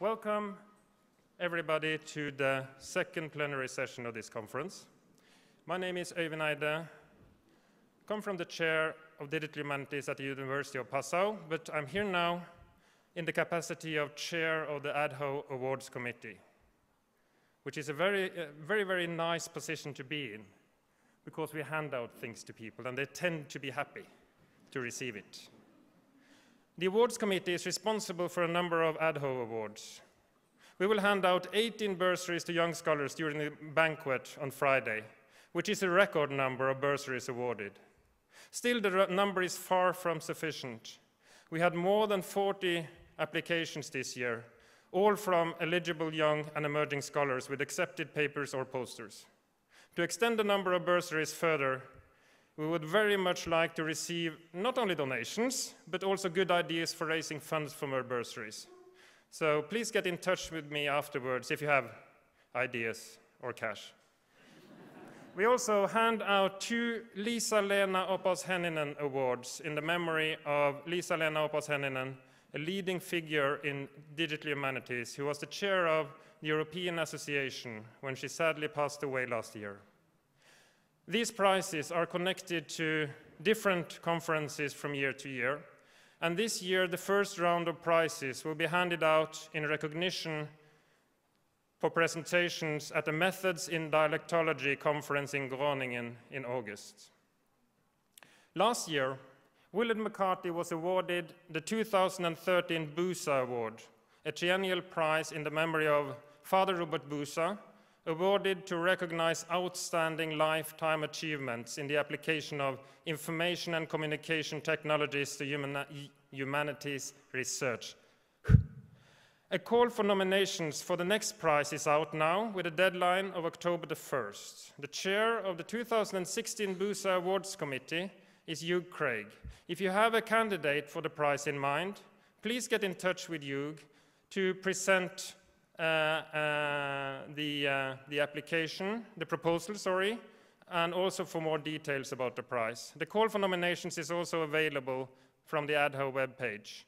Welcome, everybody, to the second plenary session of this conference. My name is Øyvind Eide. I come from the chair of Digital Humanities at the University of Passau, but I'm here now in the capacity of chair of the ADHO Awards Committee, which is a very, uh, very, very nice position to be in because we hand out things to people and they tend to be happy to receive it. The awards committee is responsible for a number of ADHO awards. We will hand out 18 bursaries to young scholars during the banquet on Friday, which is a record number of bursaries awarded. Still, the number is far from sufficient. We had more than 40 applications this year, all from eligible young and emerging scholars with accepted papers or posters. To extend the number of bursaries further, we would very much like to receive not only donations, but also good ideas for raising funds from our bursaries. So please get in touch with me afterwards if you have ideas or cash. we also hand out two Lisa Lena Opas-Hänninen Awards in the memory of Lisa Lena Opas-Hänninen, a leading figure in digital humanities who was the chair of the European Association when she sadly passed away last year. These prizes are connected to different conferences from year to year. And this year, the first round of prizes will be handed out in recognition for presentations at the Methods in Dialectology conference in Groningen in August. Last year, Willard McCarty was awarded the 2013 Busa Award, a triennial prize in the memory of Father Robert Busa, awarded to recognize outstanding lifetime achievements in the application of information and communication technologies to humani humanities research. A call for nominations for the next prize is out now with a deadline of October the 1st. The chair of the 2016 Busa Awards Committee is Hugh Craig. If you have a candidate for the prize in mind, please get in touch with Hugh to present the, uh, the application, the proposal, sorry, and also for more details about the prize. The call for nominations is also available from the ADHO webpage.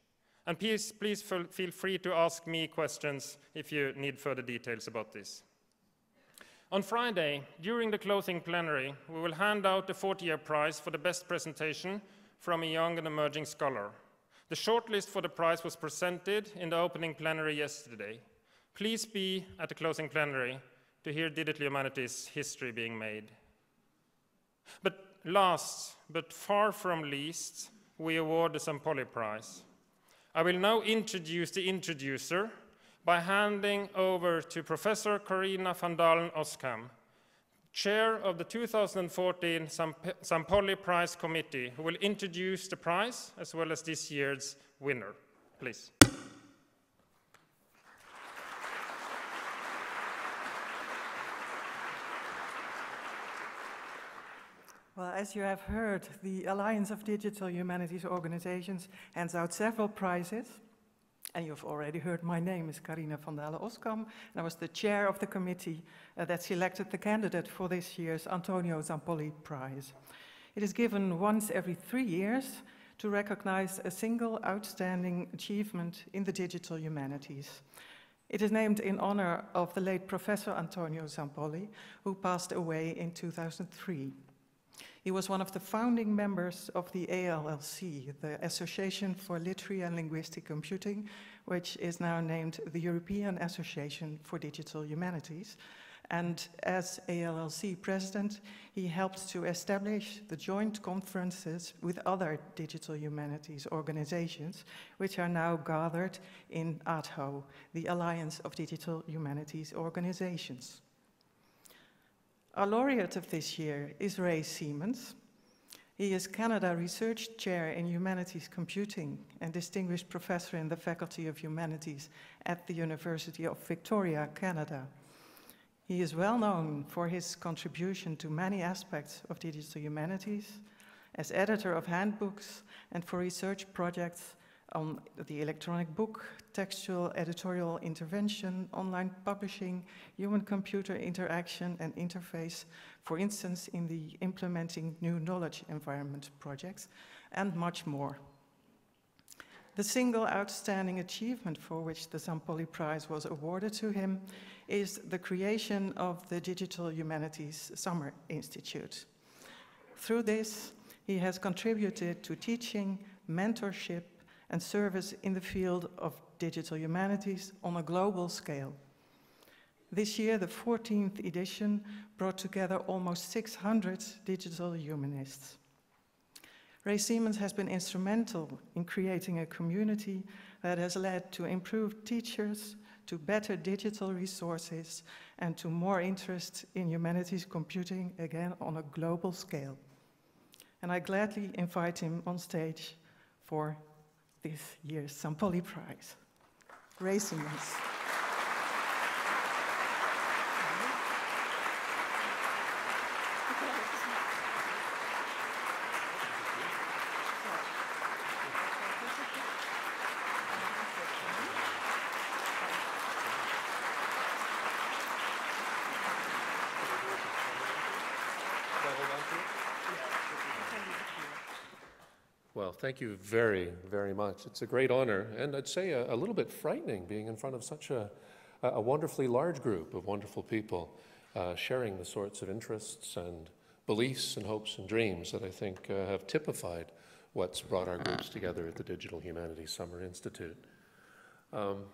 And please, please feel free to ask me questions if you need further details about this. On Friday, during the closing plenary, we will hand out the Fortier prize for the best presentation from a young and emerging scholar. The shortlist for the prize was presented in the opening plenary yesterday. Please be at the closing plenary to hear Digital Humanities history being made. But last, but far from least, we award the Zampolli Prize. I will now introduce the introducer by handing over to Professor Karina van Dalen-Oskam, chair of the 2014 Zampolli Prize Committee, who will introduce the prize as well as this year's winner. Please. Well, as you have heard, the Alliance of Digital Humanities Organizations hands out several prizes. And you've already heard my name is Karina van Dalen-Oskam, and I was the chair of the committee uh, that selected the candidate for this year's Antonio Zampolli Prize. It is given once every three years to recognize a single outstanding achievement in the digital humanities. It is named in honor of the late Professor Antonio Zampolli, who passed away in 2003. He was one of the founding members of the ALLC, the Association for Literary and Linguistic Computing, which is now named the European Association for Digital Humanities. And as ALLC president, he helped to establish the joint conferences with other digital humanities organizations, which are now gathered in ADHO, the Alliance of Digital Humanities Organizations. Our laureate of this year is Ray Siemens. He is Canada Research Chair in Humanities Computing and Distinguished Professor in the Faculty of Humanities at the University of Victoria, Canada. He is well known for his contribution to many aspects of digital humanities, as editor of handbooks and for research projects on the electronic book, textual editorial intervention, online publishing, human-computer interaction and interface, for instance, in the implementing new knowledge environment projects, and much more. The single outstanding achievement for which the Zampolli Prize was awarded to him is the creation of the Digital Humanities Summer Institute. Through this, he has contributed to teaching, mentorship, and service in the field of digital humanities on a global scale. This year, the 14th edition brought together almost 600 digital humanists. Ray Siemens has been instrumental in creating a community that has led to improved teachers, to better digital resources, and to more interest in humanities computing, again on a global scale. And I gladly invite him on stage for this year's Zampolli Prize. Ray Siemens. Thank you very, very much. It's a great honor, and I'd say a, a little bit frightening being in front of such a, a wonderfully large group of wonderful people uh, sharing the sorts of interests and beliefs and hopes and dreams that I think uh, have typified what's brought our groups together at the Digital Humanities Summer Institute. Um,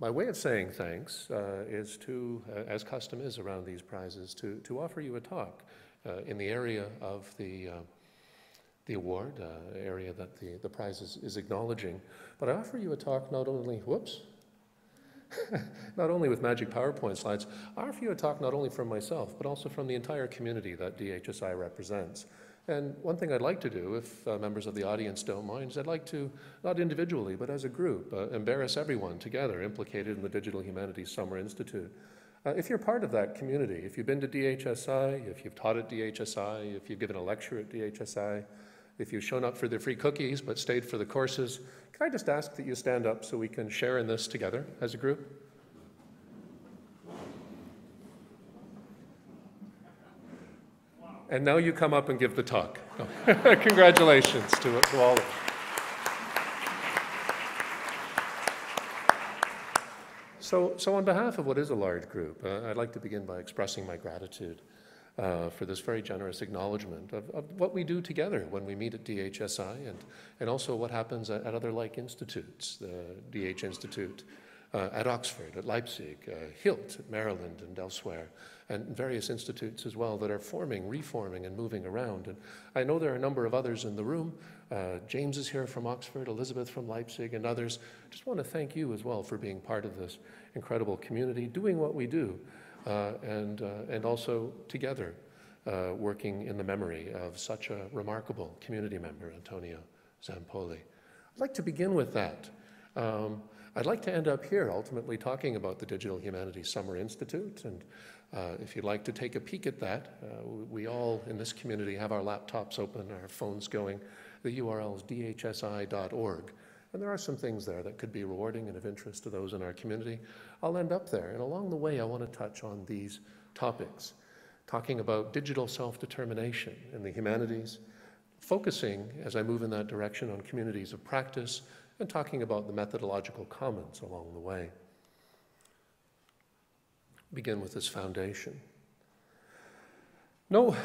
my way of saying thanks uh, is to, uh, as custom is around these prizes, to, to offer you a talk uh, in the area of the uh, the award, uh, area that the, the prize is, is acknowledging. But I offer you a talk not only, whoops, not only with magic PowerPoint slides, I offer you a talk not only from myself, but also from the entire community that DHSI represents. And one thing I'd like to do, if uh, members of the audience don't mind, is I'd like to, not individually, but as a group, uh, embarrass everyone together implicated in the Digital Humanities Summer Institute. Uh, if you're part of that community, if you've been to DHSI, if you've taught at DHSI, if you've given a lecture at DHSI, if you've shown up for the free cookies but stayed for the courses, can I just ask that you stand up so we can share in this together as a group? And now you come up and give the talk. Congratulations to, to all of you. So, so on behalf of what is a large group, uh, I'd like to begin by expressing my gratitude uh, for this very generous acknowledgement of, of, what we do together when we meet at DHSI and, and also what happens at, at other like institutes, the DH Institute uh, at Oxford, at Leipzig, uh, HILT at Maryland and elsewhere, and various institutes as well that are forming, reforming, and moving around. And I know there are a number of others in the room. Uh, James is here from Oxford, Elizabeth from Leipzig, and others. Just want to thank you as well for being part of this incredible community, doing what we do. Uh, and, uh, and also together uh, working in the memory of such a remarkable community member, Antonio Zampolli. I'd like to begin with that. Um, I'd like to end up here ultimately talking about the Digital Humanities Summer Institute. And uh, if you'd like to take a peek at that, uh, we all in this community have our laptops open, our phones going. The URL is dhsi.org. And there are some things there that could be rewarding and of interest to those in our community. I'll end up there. And along the way, I want to touch on these topics, talking about digital self-determination in the humanities, focusing, as I move in that direction, on communities of practice, and talking about the methodological commons along the way. Begin with this foundation. No,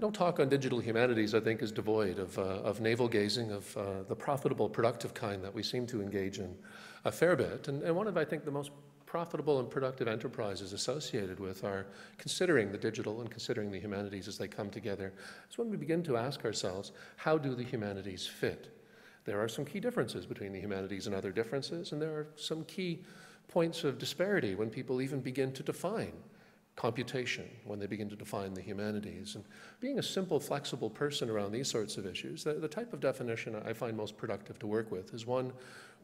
no talk on digital humanities, I think, is devoid of, uh, of navel gazing, of uh, the profitable, productive kind that we seem to engage in a fair bit. And, and one of, I think, the most profitable and productive enterprises associated with are considering the digital and considering the humanities as they come together. It's when we begin to ask ourselves, how do the humanities fit? There are some key differences between the humanities and other differences, and there are some key points of disparity when people even begin to define computation when they begin to define the humanities. And being a simple, flexible person around these sorts of issues, the, the, type of definition I find most productive to work with is one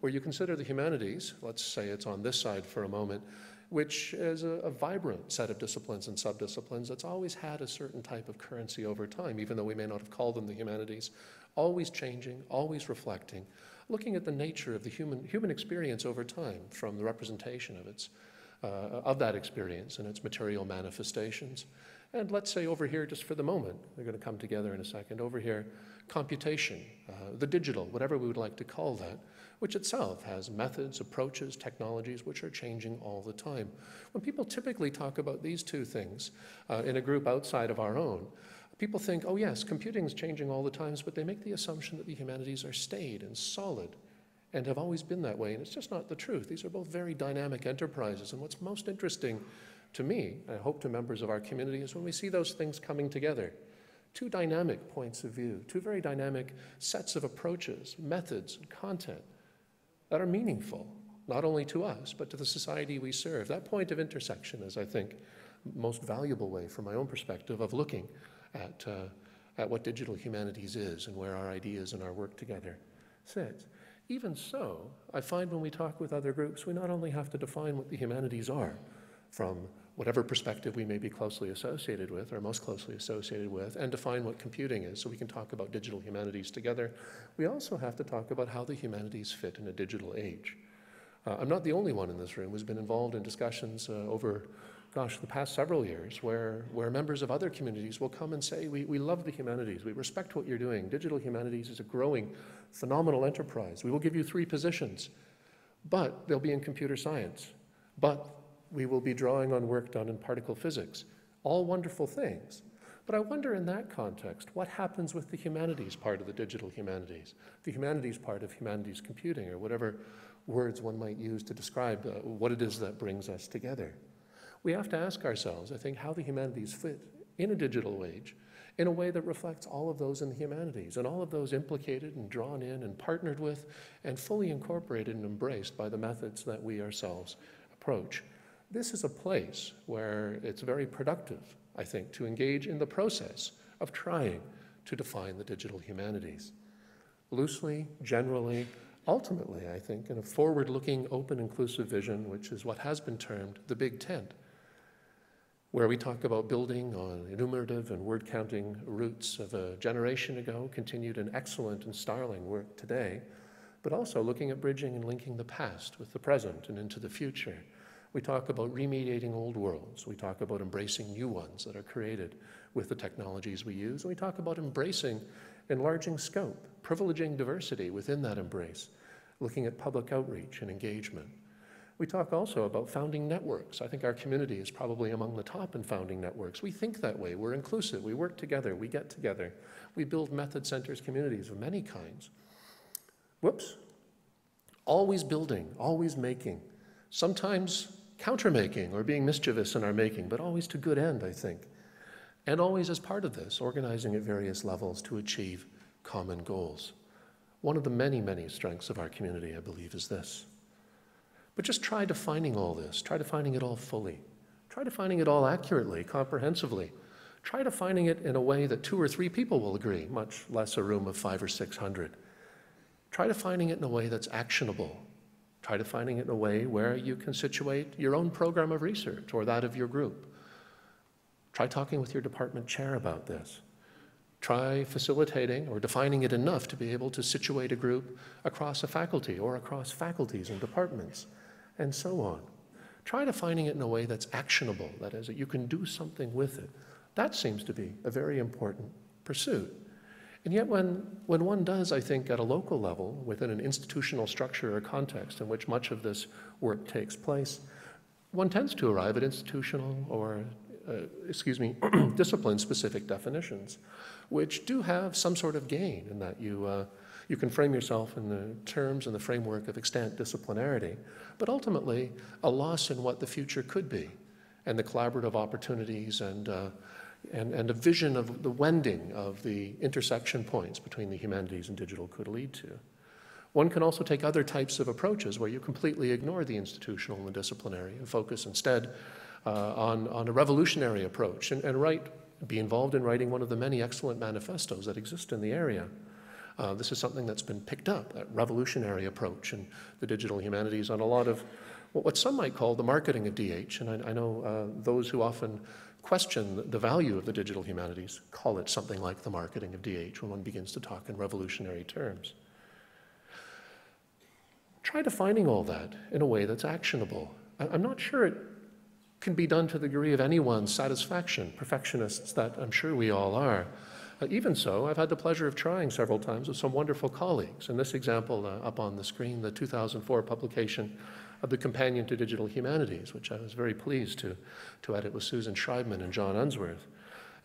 where you consider the humanities, let's say it's on this side for a moment, which is a, a vibrant set of disciplines and subdisciplines that's always had a certain type of currency over time, even though we may not have called them the humanities, always changing, always reflecting, looking at the nature of the human, human experience over time from the representation of its uh, of that experience and its material manifestations, And let's say over here, just for the moment, they're going to come together in a second, over here, computation, uh, the digital, whatever we would like to call that, which itself has methods, approaches, technologies which are changing all the time. When people typically talk about these two things uh, in a group outside of our own, people think, oh yes, computing is changing all the times, but they make the assumption that the humanities are staid and solid and have always been that way, and it's just not the truth. These are both very dynamic enterprises, and what's most interesting to me, I hope to members of our community, is when we see those things coming together. Two dynamic points of view, two very dynamic sets of approaches, methods, and content that are meaningful, not only to us, but to the society we serve. That point of intersection is, I think, most valuable way, from my own perspective, of looking at, uh, at what digital humanities is and where our ideas and our work together sits. Even so, I find when we talk with other groups, we not only have to define what the humanities are from whatever perspective we may be closely associated with or most closely associated with, and define what computing is so we can talk about digital humanities together, we also have to talk about how the humanities fit in a digital age. Uh, I'm not the only one in this room who's been involved in discussions uh, over, gosh, the past several years where, where members of other communities will come and say, we, we love the humanities, we respect what you're doing. Digital humanities is a growing, phenomenal enterprise. We will give you three positions, but they'll be in computer science. But we will be drawing on work done in particle physics. All wonderful things. But I wonder in that context, what happens with the humanities part of the digital humanities, the humanities part of humanities computing, or whatever words one might use to describe uh, what it is that brings us together. We have to ask ourselves, I think, how the humanities fit in a digital age in a way that reflects all of those in the humanities and all of those implicated and drawn in and partnered with and fully incorporated and embraced by the methods that we ourselves approach. This is a place where it's very productive, I think, to engage in the process of trying to define the digital humanities. Loosely, generally, ultimately, I think, in a forward looking, open, inclusive vision, which is what has been termed the Big Tent, where we talk about building on enumerative and word counting roots of a generation ago, continued an excellent and startling work today, but also looking at bridging and linking the past with the present and into the future we talk about remediating old worlds. We talk about embracing new ones that are created with the technologies we use. And we talk about embracing enlarging scope, privileging diversity within that embrace, looking at public outreach and engagement. We talk also about founding networks. I think our community is probably among the top in founding networks. We think that way. We're inclusive. We work together. We get together. We build method centers communities of many kinds. Whoops. Always building, always making. Sometimes countermaking or being mischievous in our making, but always to good end, I think. And always as part of this, organizing at various levels to achieve common goals. One of the many, many strengths of our community, I believe, is this. But just try defining all this, try defining it all fully, try defining it all accurately, comprehensively. Try defining it in a way that two or three people will agree, much less a room of five or six hundred. Try defining it in a way that's actionable, Try defining it in a way where you can situate your own program of research or that of your group. Try talking with your department chair about this. Try facilitating or defining it enough to be able to situate a group across a faculty or across faculties and departments, and so on. Try defining it in a way that's actionable, that is, that you can do something with it. That seems to be a very important pursuit. And yet, when, when one does, I think, at a local level, within an institutional structure or context in which much of this work takes place, one tends to arrive at institutional or, uh, excuse me, discipline specific definitions, which do have some sort of gain in that you, uh, you can frame yourself in the terms and the framework of extant disciplinarity, but ultimately a loss in what the future could be and the collaborative opportunities and uh, and, and a vision of the wending of the intersection points between the humanities and digital could lead to. One can also take other types of approaches where you completely ignore the institutional and disciplinary and focus instead uh, on, on a revolutionary approach and, and write, be involved in writing one of the many excellent manifestos that exist in the area. Uh, this is something that's been picked up, that revolutionary approach in the digital humanities on a lot of what some might call the marketing of DH. And I, I know uh, those who often question the value of the digital humanities, call it something like the marketing of DH when one begins to talk in revolutionary terms. Try defining all that in a way that's actionable. I'm not sure it, can be done to the degree of anyone's satisfaction, perfectionists that I'm sure we all are. Uh, even so, I've had the pleasure of trying several times with some wonderful colleagues. In this example uh, up on the screen, the 2004 publication of the Companion to Digital Humanities, which I was very pleased to, to edit with Susan Schreibman and John Unsworth.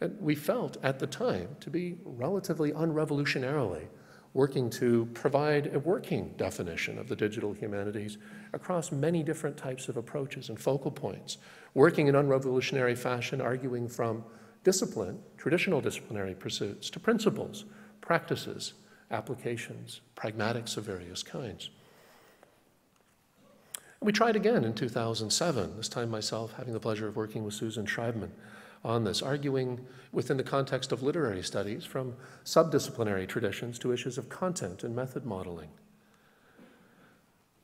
And we felt at the time to be relatively unrevolutionarily working to provide a working definition of the digital humanities across many different types of approaches and focal points, working in unrevolutionary fashion, arguing from discipline, traditional disciplinary pursuits, to principles, practices, applications, pragmatics of various kinds. And we tried again in 2007, this time myself having the pleasure of working with Susan Schreibman on this, arguing within the context of literary studies from subdisciplinary traditions to issues of content and method modeling.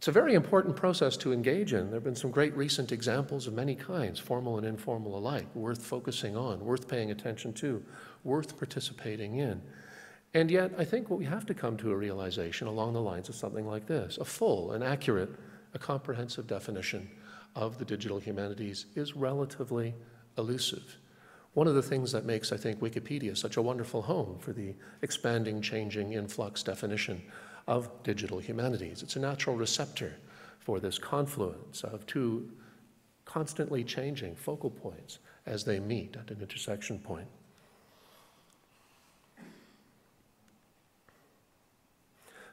It's a very important process to engage in. There have been some great recent examples of many kinds, formal and informal alike, worth focusing on, worth paying attention to, worth participating in. And yet, I think what we have to come to a realization along the lines of something like this a full and accurate, a comprehensive definition of the digital humanities is relatively elusive. One of the things that makes, I think, Wikipedia such a wonderful home for the expanding, changing, influx definition of digital humanities. It's a natural receptor for this confluence of two constantly changing focal points as they meet at an intersection point.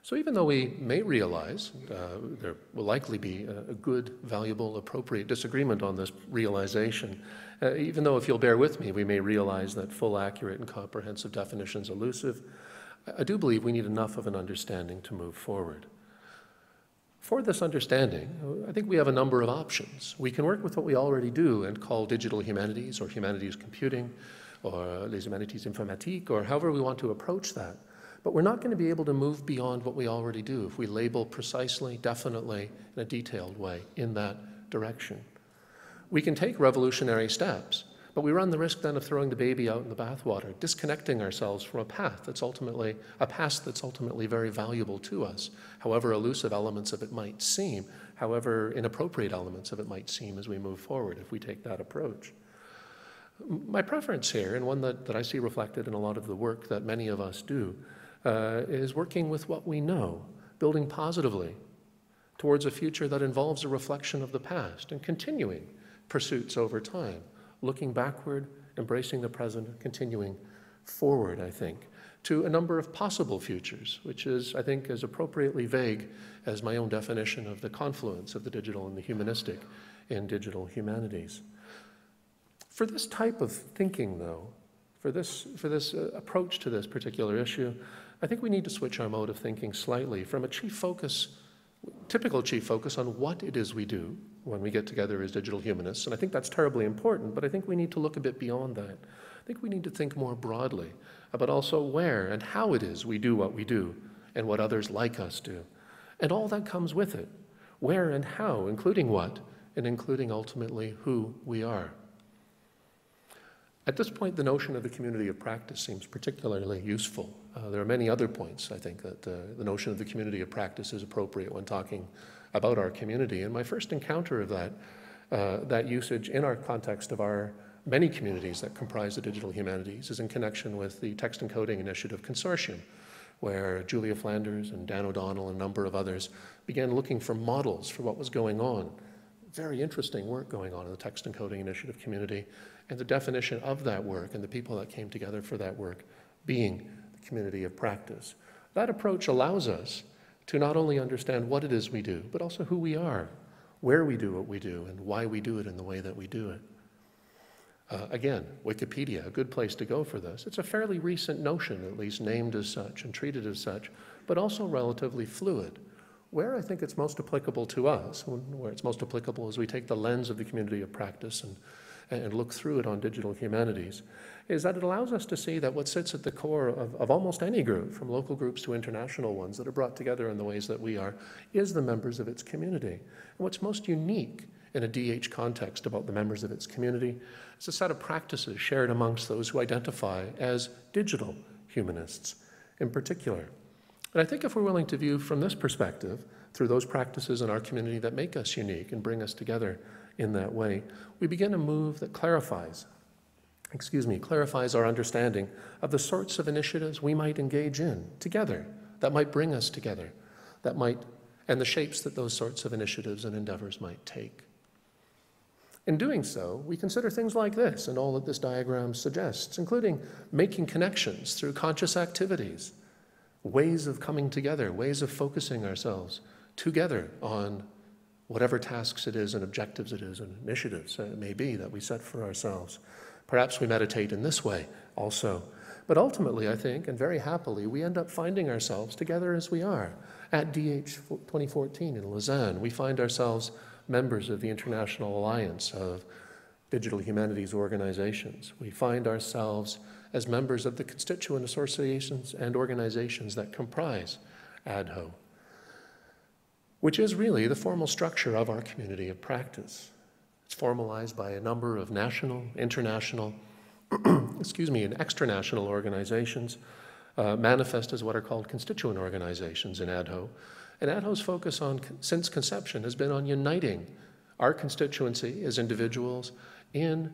So even though we may realize uh, there will likely be a, good, valuable, appropriate disagreement on this realization, uh, even though if you'll bear with me, we may realize that full, accurate, and comprehensive definition is elusive, I do believe we need enough of an understanding to move forward. For this understanding, I think we have a number of options. We can work with what we already do and call digital humanities or humanities computing or les humanités informatiques or however we want to approach that. But we're not going to be able to move beyond what we already do if we label precisely, definitely, in a detailed way in that direction. We can take revolutionary steps, but we run the risk then of throwing the baby out in the bathwater, disconnecting ourselves from a path that's ultimately a past that's ultimately very valuable to us, however elusive elements of it might seem, however inappropriate elements of it might seem as we move forward if we take that approach. My preference here, and one that, that I see reflected in a lot of the work that many of us do, uh, is working with what we know, building positively towards a future that involves a reflection of the past and continuing pursuits over time, looking backward, embracing the present, continuing forward, I think, to a number of possible futures, which is, I think, as appropriately vague as my own definition of the confluence of the digital and the humanistic in digital humanities. For this type of thinking, though, for this, for this uh, approach to this particular issue, I think we need to switch our mode of thinking slightly from a chief focus, typical chief focus on what it is we do when we get together as digital humanists. And I think that's terribly important, but I think we need to look a bit beyond that. I think we need to think more broadly about also where and how it is we do what we do and what others like us do. And all that comes with it. Where and how, including what, and including ultimately who we are. At this point, the notion of the community of practice seems particularly useful. Uh, there are many other points, I think, that uh, the notion of the community of practice is appropriate when talking about our community. And my first encounter of that, uh, that usage in our context of our many communities that comprise the digital humanities is in connection with the Text Encoding Initiative Consortium, where Julia Flanders and Dan O'Donnell and a number of others began looking for models for what was going on. Very interesting work going on in the Text Encoding Initiative community and the definition of that work and the people that came together for that work being the community of practice. That approach allows us to not only understand what it is we do, but also who we are, where we do what we do, and why we do it in the way that we do it. Uh, again, Wikipedia, a good place to go for this. It's a fairly recent notion, at least named as such and treated as such, but also relatively fluid. Where I think it's most applicable to us, where it's most applicable is we take the lens of the community of practice and and look through it on digital humanities, is that it allows us to see that what sits at the core of, of almost any group, from local groups to international ones that are brought together in the ways that we are, is the members of its community. And what's most unique in a DH context about the members of its community is a set of practices shared amongst those who identify as digital humanists in particular. And I think if we're willing to view from this perspective, through those practices in our community that make us unique and bring us together, in that way, we begin a move that clarifies, excuse me, clarifies our understanding of the sorts of initiatives we might engage in together, that might bring us together, that might, and the shapes that those sorts of initiatives and endeavors might take. In doing so, we consider things like this and all that this diagram suggests, including making connections through conscious activities, ways of coming together, ways of focusing ourselves together on whatever tasks it is and objectives it is and initiatives it may be that we set for ourselves. Perhaps we meditate in this way also. But ultimately, I think, and very happily, we end up finding ourselves together as we are. At DH 2014 in Lausanne, we find ourselves members of the International Alliance of Digital Humanities Organizations. We find ourselves as members of the constituent associations and organizations that comprise ADHO, which is really the formal structure of our community of practice. It's formalized by a number of national, international, excuse me, and extranational organizations, uh, manifest as what are called constituent organizations in ADHO, and ADHO's focus on, since conception has been on uniting our constituency as individuals in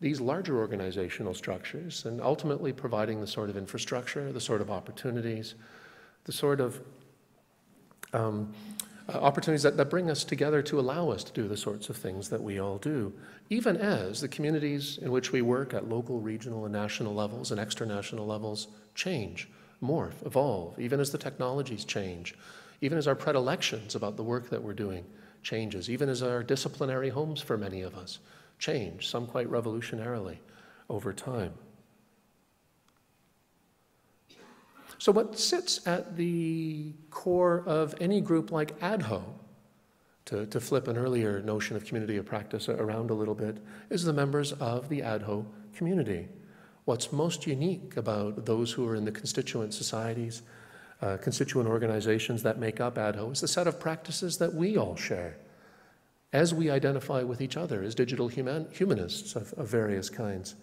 these larger organizational structures and ultimately providing the sort of infrastructure, the sort of opportunities, the sort of um, uh, opportunities that, that bring us together to allow us to do the sorts of things that we all do, even as the communities in which we work at local, regional, and national levels and extranational levels change, morph, evolve, even as the technologies change even as our predilections about the work that we're doing changes, even as our disciplinary homes for many of us change, some quite revolutionarily over time. So, what sits at the core of any group like ADHO, to, to flip an earlier notion of community of practice around a little bit, is the members of the ADHO community. What's most unique about those who are in the constituent societies uh, constituent organizations that make up ADHO is the set of practices that we all share as we identify with each other as digital human, humanists of, of various kinds.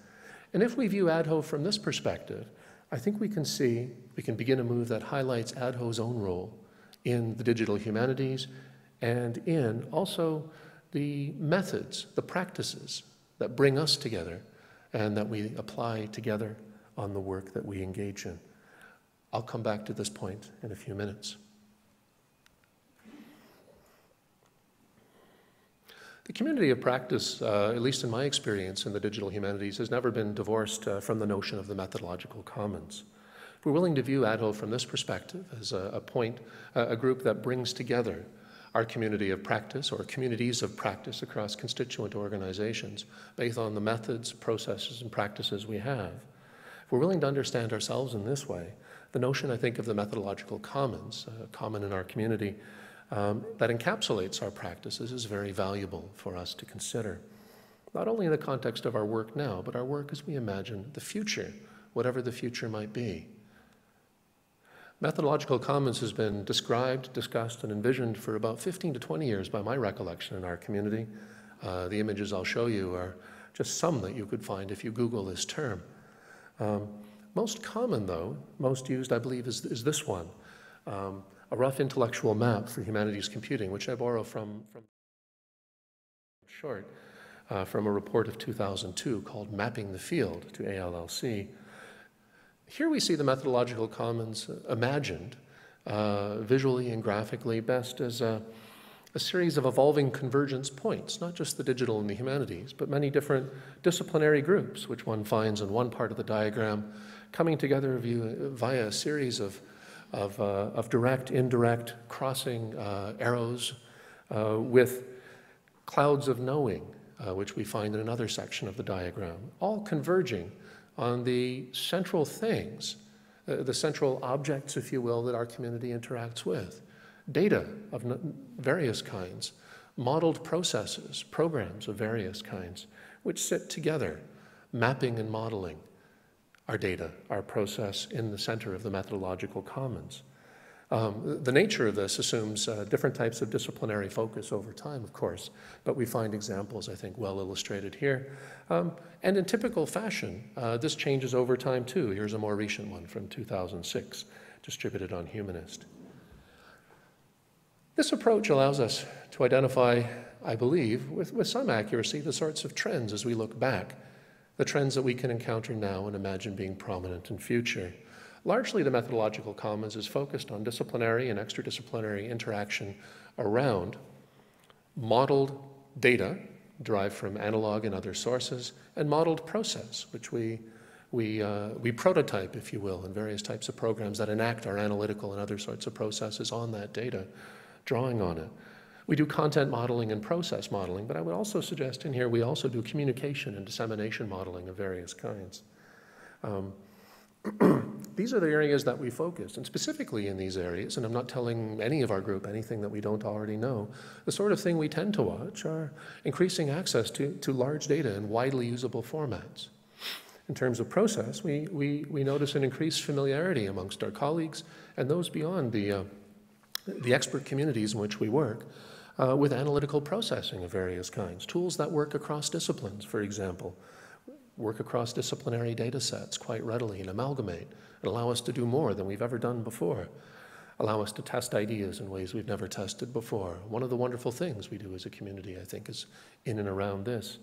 And if we view ADHO from this perspective, I think we can see, we can begin a move that highlights ADHO's own role in the digital humanities and in also the methods, the practices that bring us together and that we apply together on the work that we engage in. I'll come back to this point in a few minutes. The community of practice, uh, at least in my experience in the digital humanities, has never been divorced uh, from the notion of the methodological commons. If we're willing to view ADHO from this perspective as a, a point, uh, a group that brings together our community of practice or communities of practice across constituent organizations based on the methods, processes, and practices we have, if we're willing to understand ourselves in this way, the notion, I think, of the methodological commons, uh, common in our community, um, that encapsulates our practices is very valuable for us to consider. Not only in the context of our work now, but our work as we imagine the future, whatever the future might be. Methodological commons has been described, discussed, and envisioned for about 15 to 20 years by my recollection in our community. Uh, the images I'll show you are just some that you could find if you Google this term. Um, most common, though, most used, I believe, is, is this one um, a rough intellectual map for humanities computing, which I borrow from, from short, uh, from a report of 2002 called Mapping the Field to ALLC. Here we see the methodological commons imagined uh, visually and graphically best as a, a series of evolving convergence points, not just the digital and the humanities, but many different disciplinary groups, which one finds in one part of the diagram coming together via a series of, of, uh, of direct, indirect, crossing uh, arrows uh, with clouds of knowing, which we find in another section of the diagram, all converging on the central things, the central objects, if you will, that our community interacts with. Data of various kinds, modeled processes, programs of various kinds, which sit together, mapping and modeling our data, our process in the center of the methodological commons. Um, the nature of this assumes uh, different types of disciplinary focus over time, of course, but we find examples, I think, well illustrated here. Um, and in typical fashion, uh, this changes over time too. Here's a more recent one from 2006, distributed on Humanist. This approach allows us to identify I believe, with, with some accuracy, the sorts of trends as we look back, the trends that we can encounter now and imagine being prominent in future. Largely, the methodological commons is focused on disciplinary and extradisciplinary interaction around modeled data derived from analog and other sources, and modeled process, which we, we, uh, we prototype, if you will, in various types of programs that enact our analytical and other sorts of processes on that data, drawing on it. We do content modeling and process modeling, but I would also suggest in here we also do communication and dissemination modeling of various kinds. Um, these are the areas that we focus, and specifically in these areas, and I'm not telling any of our group anything that we don't already know, the sort of thing we tend to watch are increasing access to, to large data in widely usable formats. In terms of process, we, we, we notice an increased familiarity amongst our colleagues and those beyond the, uh, the expert communities in which we work uh, with analytical processing of various kinds, tools that work across disciplines, for example, work across disciplinary data sets quite readily and amalgamate and allow us to do more than we've ever done before, allow us to test ideas in ways we've never tested before. One of the wonderful things we do as a community, I think, is in and around this.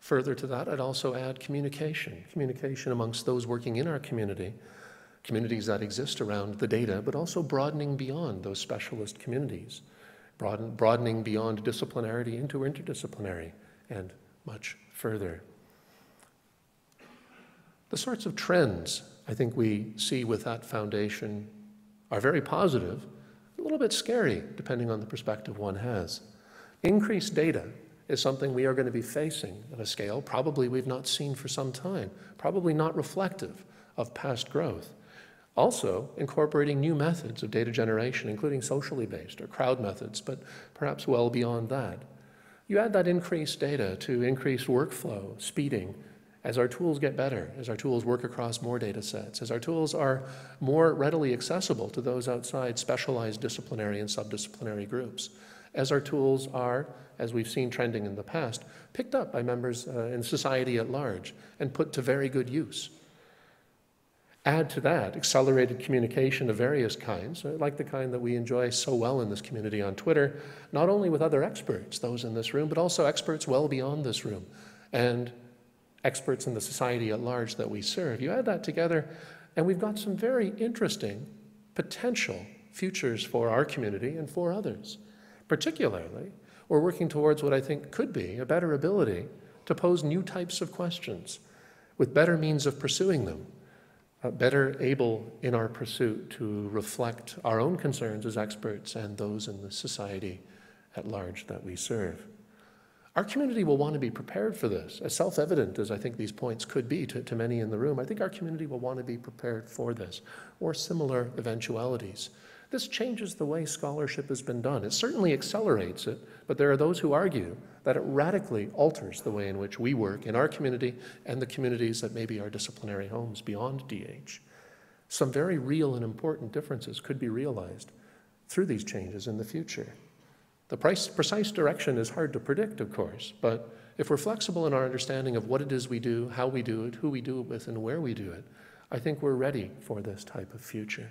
Further to that, I'd also add communication, communication amongst those working in our community, communities that exist around the data, but also broadening beyond those specialist communities, broaden, broadening beyond disciplinarity into interdisciplinary and much further. The sorts of trends I think we see with that foundation are very positive, a little bit scary, depending on the perspective one has. Increased data is something we are going to be facing at a scale probably we've not seen for some time, probably not reflective of past growth. Also, incorporating new methods of data generation, including socially based or crowd methods, but perhaps well beyond that. You add that increased data to increased workflow, speeding, as our tools get better, as our tools work across more data sets, as our tools are more readily accessible to those outside specialized disciplinary and subdisciplinary groups, as our tools are, as we've seen trending in the past, picked up by members uh, in society at large and put to very good use. Add to that accelerated communication of various kinds, like the kind that we enjoy so well in this community on Twitter, not only with other experts, those in this room, but also experts well beyond this room, and experts in the society at large that we serve. You add that together, and we've got some very interesting potential futures for our community and for others. Particularly, we're working towards what I think could be a better ability to pose new types of questions with better means of pursuing them, Uh, better able in our pursuit to reflect our own concerns as experts and those in the society at large that we serve. Our community will want to be prepared for this. As self evident as I think these points could be to, to many in the room, I think our community will want to be prepared for this or similar eventualities. This changes the way scholarship has been done. It certainly accelerates it, but there are those who argue that it radically alters the way in which we work in our community and the communities that maybe are disciplinary homes beyond DH. Some very real and important differences could be realized through these changes in the future. The precise direction is hard to predict, of course, but if we're flexible in our understanding of what it is we do, how we do it, who we do it with, and where we do it, I think we're ready for this type of future.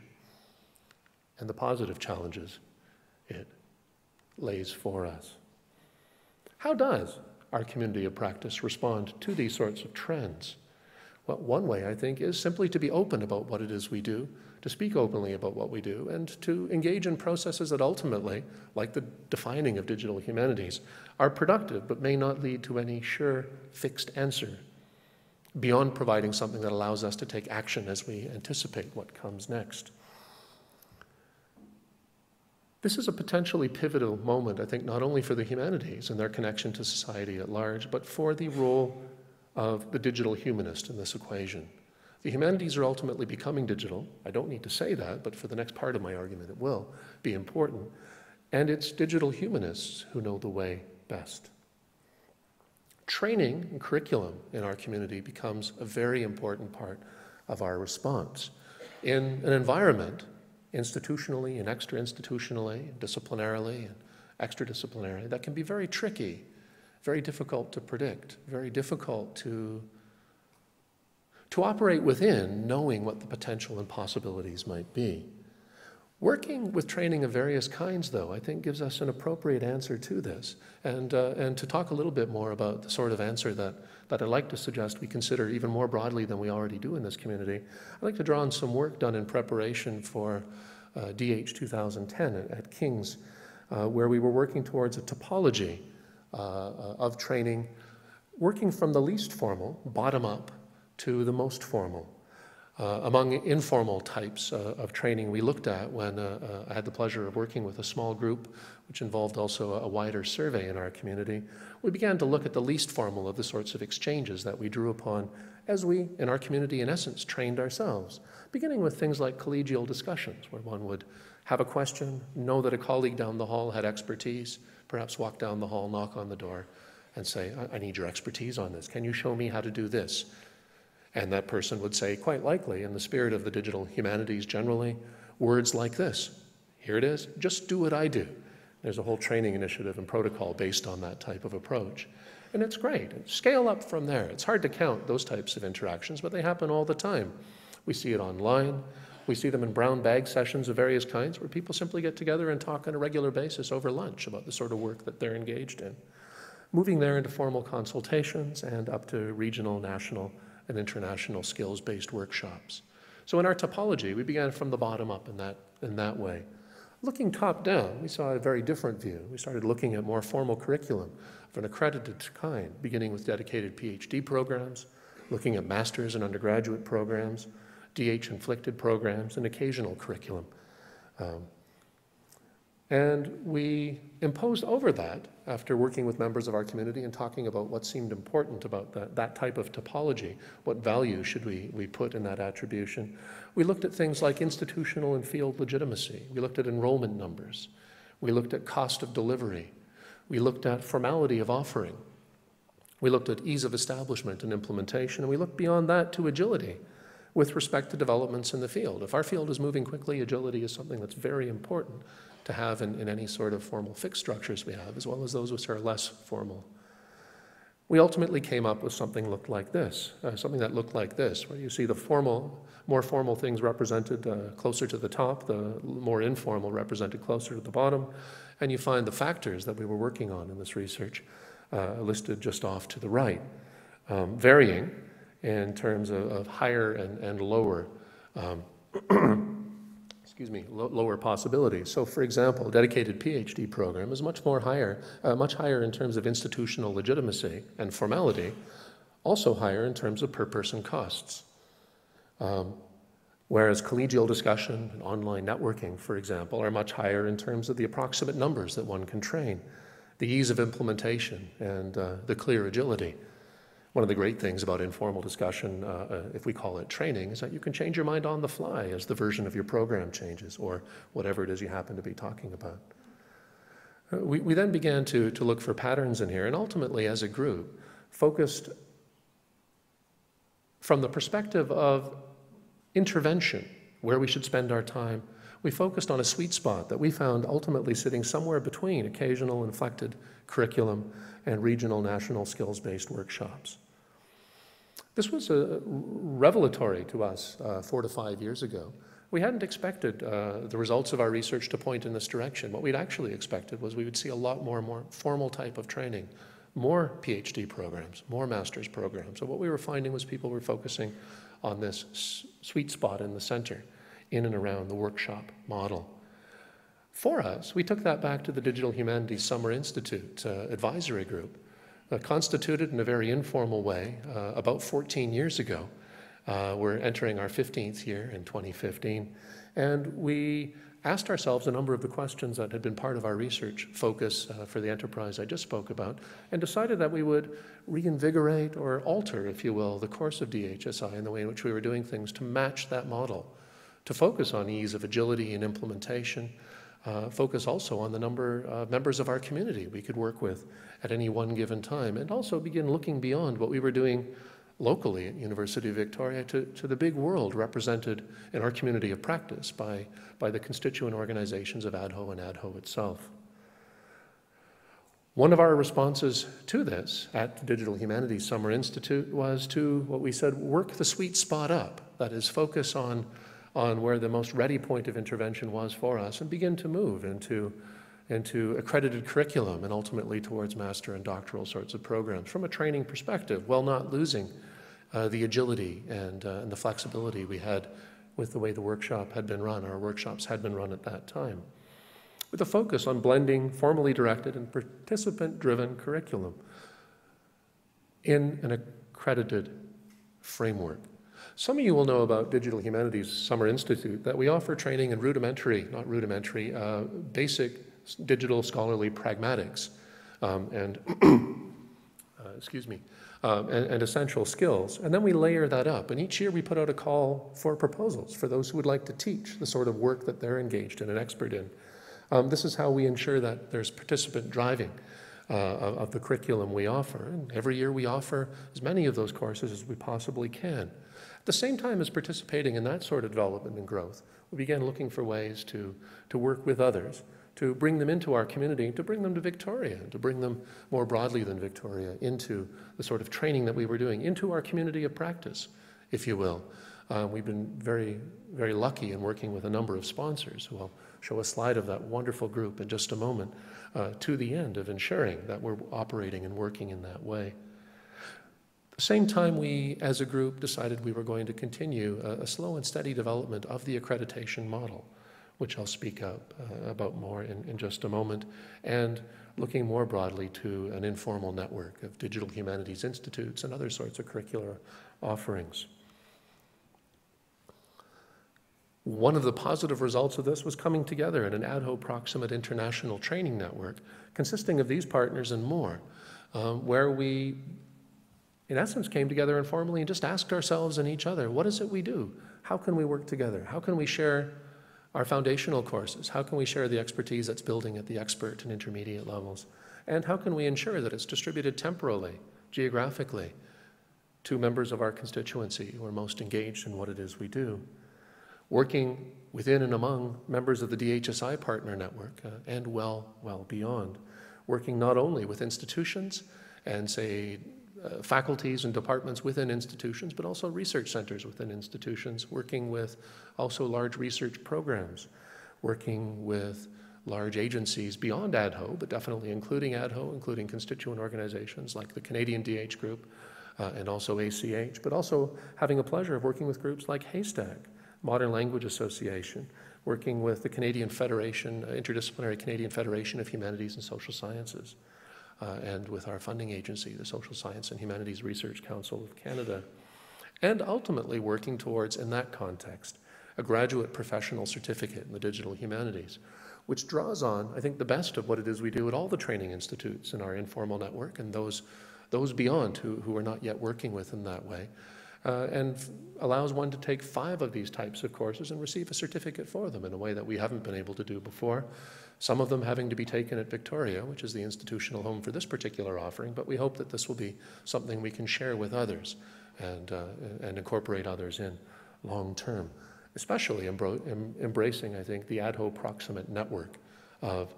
And the positive challenges it lays for us. How does our community of practice respond to these sorts of trends? Well, one way, I think, is simply to be open about what it is we do to speak openly about what we do and to engage in processes that ultimately, like the defining of digital humanities, are productive but may not lead to any sure fixed answer beyond providing something that allows us to take action as we anticipate what comes next. This is a potentially pivotal moment, I think, not only for the humanities and their connection to society at large, but for the role of the digital humanist in this equation. The humanities are ultimately becoming digital. I don't need to say that, but for the next part of my argument, it will be important. And it's digital humanists who know the way best. Training and curriculum in our community becomes a very important part of our response. In an environment, institutionally and extra institutionally, disciplinarily and extradisciplinarily, that can be very tricky, very difficult to predict, very difficult to to operate within knowing what the potential and possibilities might be. Working with training of various kinds, though, I think gives us an appropriate answer to this. And, uh, and to talk a little bit more about the sort of answer that, that I'd like to suggest we consider even more broadly than we already do in this community, I'd like to draw on some work done in preparation for uh, DH 2010 at, at King's, uh, where we were working towards a topology uh, uh, of training, working from the least formal, bottom up, to the most formal. Uh, among informal types uh, of training we looked at when uh, uh, I had the pleasure of working with a small group, which involved also a, wider survey in our community, we began to look at the least formal of the sorts of exchanges that we drew upon as we, in our community, in essence, trained ourselves, beginning with things like collegial discussions, where one would have a question, know that a colleague down the hall had expertise, perhaps walk down the hall, knock on the door, and say, I, I need your expertise on this. Can you show me how to do this? And that person would say, quite likely, in the spirit of the digital humanities generally, words like this Here it is, just do what I do. There's a whole training initiative and protocol based on that type of approach. And it's great. Scale up from there. It's hard to count those types of interactions, but they happen all the time. We see it online. We see them in brown bag sessions of various kinds where people simply get together and talk on a regular basis over lunch about the sort of work that they're engaged in. Moving there into formal consultations and up to regional, national, and international skills-based workshops. So in our topology, we began from the bottom up in that, in that way. Looking top down, we saw a very different view. We started looking at more formal curriculum of an accredited kind, beginning with dedicated PhD programs, looking at master's and undergraduate programs, DH-inflicted programs, and occasional curriculum. Um, and we imposed over that, after working with members of our community and talking about what seemed important about that, that type of topology, what value should we, we put in that attribution, we looked at things like institutional and field legitimacy. We looked at enrollment numbers. We looked at cost of delivery. We looked at formality of offering. We looked at ease of establishment and implementation, and we looked beyond that to agility with respect to developments in the field. If our field is moving quickly, agility is something that's very important to have in, in any sort of formal fixed structures we have, as well as those which are less formal. We ultimately came up with something looked like this, uh, something that looked like this, where you see the formal, more formal things represented uh, closer to the top, the more informal represented closer to the bottom, and you find the factors that we were working on in this research uh, listed just off to the right, um, varying in terms of, of higher and, and lower um, excuse me, lo lower possibilities. So for example, a dedicated PhD program is much more higher, uh, much higher in terms of institutional legitimacy and formality, also higher in terms of per person costs. Um, whereas collegial discussion and online networking, for example, are much higher in terms of the approximate numbers that one can train, the ease of implementation, and uh, the clear agility. One of the great things about informal discussion, uh, uh, if we call it training, is that you can change your mind on the fly as the version of your program changes or whatever it is you happen to be talking about. Uh, we, we then began to, to look for patterns in here and ultimately, as a group, focused from the perspective of intervention, where we should spend our time. We focused on a sweet spot that we found ultimately sitting somewhere between occasional inflected curriculum and regional national skills-based workshops. This was revelatory to us uh, four to five years ago. We hadn't expected uh, the results of our research to point in this direction. What we'd actually expected was we would see a lot more, more formal type of training, more PhD programs, more master's programs. So what we were finding was people were focusing on this sweet spot in the center, in and around the workshop model. For us, we took that back to the Digital Humanities Summer Institute uh, advisory group uh, constituted in a very informal way uh, about 14 years ago. Uh, we're entering our 15th year in 2015, and we asked ourselves a number of the questions that had been part of our research focus uh, for the enterprise I just spoke about, and decided that we would reinvigorate or alter, if you will, the course of DHSI and the way in which we were doing things to match that model, to focus on ease of agility and implementation, uh, focus also on the number of members of our community we could work with at any one given time, and also begin looking beyond what we were doing locally at University of Victoria to, to the big world represented in our community of practice by, by the constituent organizations of ADHO and ADHO itself. One of our responses to this at Digital Humanities Summer Institute was to what we said work the sweet spot up, that is, focus on on where the most ready point of intervention was for us and begin to move into, into accredited curriculum and ultimately towards master and doctoral sorts of programs from a training perspective, while not losing uh, the agility and, uh, and the flexibility we had with the way the workshop had been run, our workshops had been run at that time. With a focus on blending formally directed and participant driven curriculum in an accredited framework. Some of you will know about Digital Humanities Summer Institute that we offer training in rudimentary, not rudimentary, uh, basic digital scholarly pragmatics um, and, uh, excuse me, um, and, and, essential skills. And then we layer that up. And each year we put out a call for proposals for those who would like to teach the sort of work that they're engaged in and expert in. Um, this is how we ensure that there's participant driving uh, of, of, the curriculum we offer. And every year we offer as many of those courses as we possibly can. At the same time as participating in that sort of development and growth, we began looking for ways to, to work with others, to bring them into our community, to bring them to Victoria, to bring them more broadly than Victoria into the sort of training that we were doing, into our community of practice, if you will. Uh, we've been very, very lucky in working with a number of sponsors who I'll show a slide of that wonderful group in just a moment, uh, to the end of ensuring that we're operating and working in that way. Same time, we as a group decided we were going to continue a, a slow and steady development of the accreditation model, which I'll speak up, uh, about more in, in just a moment, and looking more broadly to an informal network of digital humanities institutes and other sorts of curricular offerings. One of the positive results of this was coming together in an ad hoc proximate international training network consisting of these partners and more, um, where we, in essence, came together informally and just asked ourselves and each other, what is it we do? How can we work together? How can we share our foundational courses? How can we share the expertise that's building at the expert and intermediate levels? And how can we ensure that it's distributed temporally, geographically, to members of our constituency who are most engaged in what it is we do? working within and among members of the DHSI partner network uh, and well, well beyond, working not only with institutions and say uh, faculties and departments within institutions, but also research centers within institutions, working with also large research programs, working with large agencies beyond ADHO, but definitely including ADHO, including constituent organizations like the Canadian DH Group uh, and also ACH, but also having a pleasure of working with groups like HASTAC, Modern Language Association, working with the Canadian Federation, uh, Interdisciplinary Canadian Federation of Humanities and Social Sciences, uh, and with our funding agency, the Social Science and Humanities Research Council of Canada, and ultimately working towards, in that context, a graduate professional certificate in the digital humanities, which draws on, I think, the best of what it is we do at all the training institutes in our informal network and those, those beyond who, who are not yet working with in that way, uh, and allows one to take five of these types of courses and receive a certificate for them in a way that we haven't been able to do before. Some of them having to be taken at Victoria, which is the institutional home for this particular offering, but we hope that this will be something we can share with others and, uh, and incorporate others in long term, especially em embracing, I think, the ad hoc proximate network of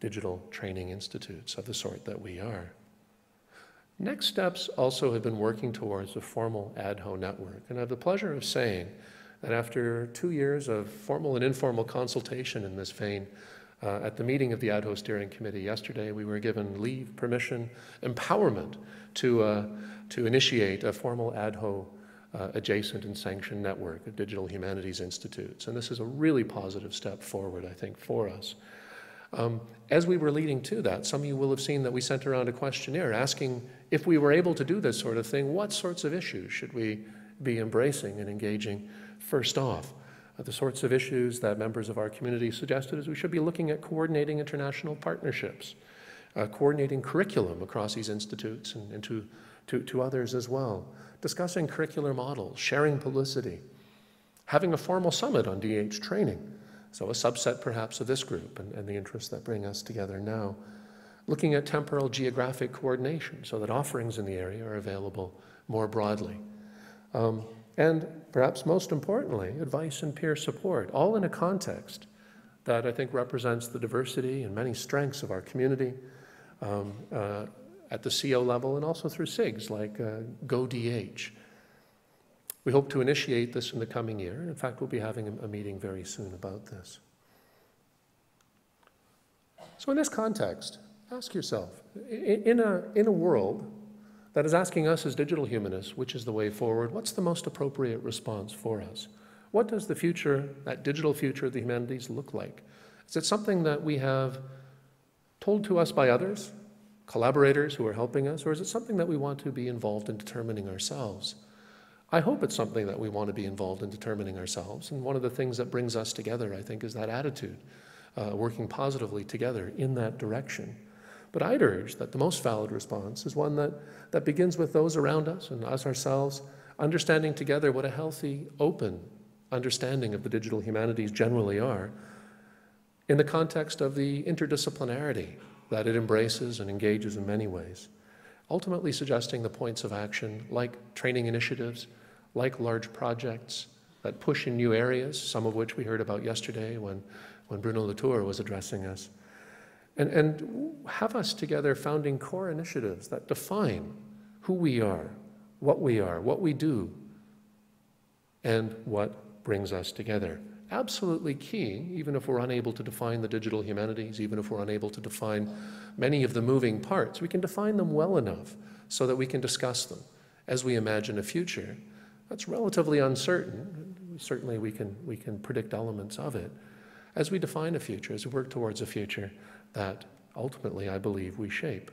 digital training institutes of the sort that we are. Next steps also have been working towards a formal ad hoc network. And I have the pleasure of saying that after two years of formal and informal consultation in this vein, uh, at the meeting of the ADHO Steering Committee yesterday, we were given leave, permission, empowerment to, uh, to initiate a formal ADHO uh, adjacent and sanctioned network of digital humanities institutes. And this is a really positive step forward, I think, for us. Um, as we were leading to that, some of you will have seen that we sent around a questionnaire asking if we were able to do this sort of thing, what sorts of issues should we be embracing and engaging first off? The sorts of issues that members of our community suggested is we should be looking at coordinating international partnerships, uh, coordinating curriculum across these institutes and, and to, to, to others as well, discussing curricular models, sharing publicity, having a formal summit on DH training, so a subset perhaps of this group and, and the interests that bring us together now. Looking at temporal geographic coordination so that offerings in the area are available more broadly. Um, and perhaps most importantly, advice and peer support, all in a context that I think represents the diversity and many strengths of our community um, uh, at the CO level and also through SIGs like uh, GoDH. We hope to initiate this in the coming year. In fact, we'll be having a, meeting very soon about this. So, in this context, ask yourself in, a, in a world that is asking us as digital humanists which is the way forward, what's the most appropriate response for us? What does the future, that digital future of the humanities, look like? Is it something that we have told to us by others, collaborators who are helping us, or is it something that we want to be involved in determining ourselves? I hope it's something that we want to be involved in determining ourselves. And one of the things that brings us together, I think, is that attitude, uh, working positively together in that direction. But I'd urge that the most valid response is one that, that begins with those around us and us ourselves, understanding together what a healthy, open understanding of the digital humanities generally are, in the context of the interdisciplinarity that it embraces and engages in many ways, ultimately suggesting the points of action like training initiatives, like large projects that push in new areas, some of which we heard about yesterday when, when Bruno Latour was addressing us, and, and have us together founding core initiatives that define who we are, what we are, what we do, and what brings us together. Absolutely key, even if we're unable to define the digital humanities, even if we're unable to define many of the moving parts, we can define them well enough so that we can discuss them. As we imagine a future that's relatively uncertain. Certainly, we can, we can predict elements of it. As we define a future, as we work towards a future that ultimately, I believe, we shape.